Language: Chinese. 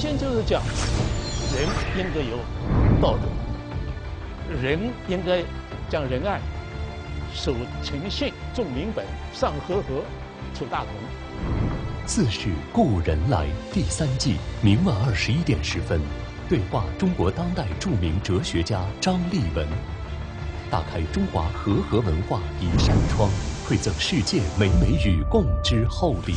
先就是讲，人应该有道德，人应该讲仁爱，守诚信，重民本，上和合，求大同。自是故人来第三季，明晚二十一点十分，对话中国当代著名哲学家张立文，打开中华和合文化一扇窗，馈赠世界美美与共之厚礼。